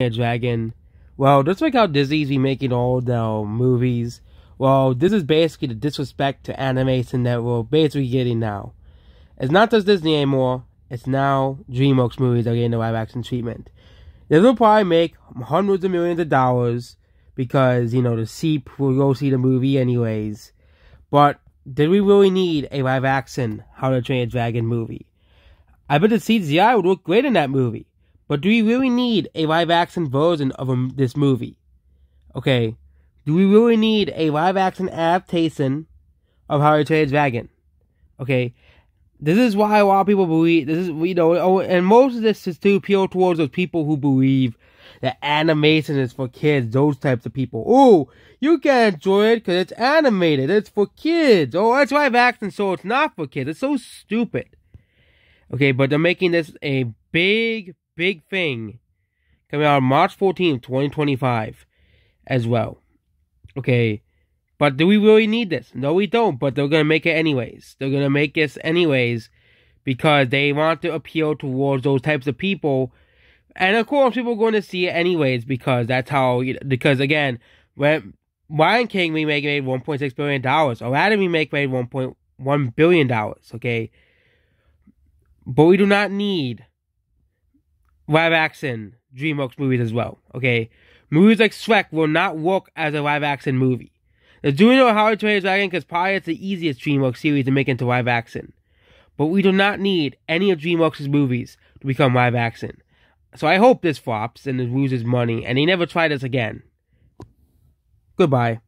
a Dragon. Well, just like how Disney's be making all the movies. Well, this is basically the disrespect to animation that we're basically getting now. It's not just Disney anymore. It's now DreamWorks movies are getting the live action treatment. This will probably make hundreds of millions of dollars because, you know, the Seep will go see the movie anyways. But did we really need a live action How to Train a Dragon movie? I bet the CGI would look great in that movie. But do we really need a live action version of a, this movie? Okay. Do we really need a live action adaptation of How to Train a Dragon? Okay. This is why a lot of people believe this is you know oh, and most of this is to appeal towards those people who believe that animation is for kids, those types of people. Oh, you can't enjoy it because it's animated. It's for kids. Oh, that's live action, so it's not for kids. It's so stupid. Okay, but they're making this a big, big thing coming out March 14th, 2025 as well. Okay. But do we really need this? No, we don't, but they're going to make it anyways. They're going to make this anyways because they want to appeal towards those types of people. And of course, people are going to see it anyways because that's how, because again, when Lion King remake made $1.6 billion, Aladdin remake made $1.1 billion, okay? But we do not need live action DreamWorks movies as well. Okay, movies like Shrek will not work as a live action movie. They're doing with How to Train Your Dragon because probably the easiest DreamWorks series to make into live action. But we do not need any of DreamWorks' movies to become live action. So I hope this flops and it loses money and they never try this again. Goodbye.